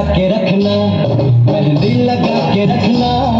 लगा के रखना मेहंदी लगा के रखना।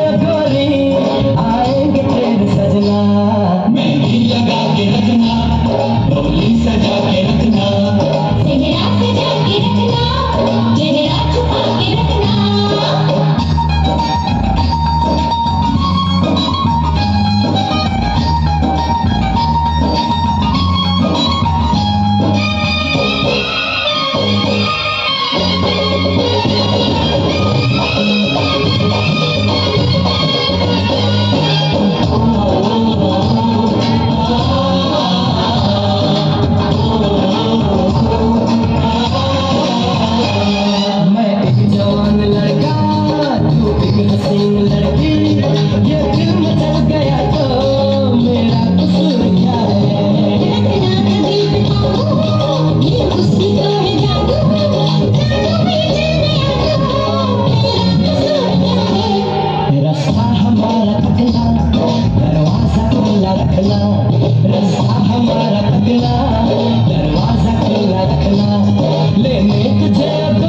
Thank you. You can't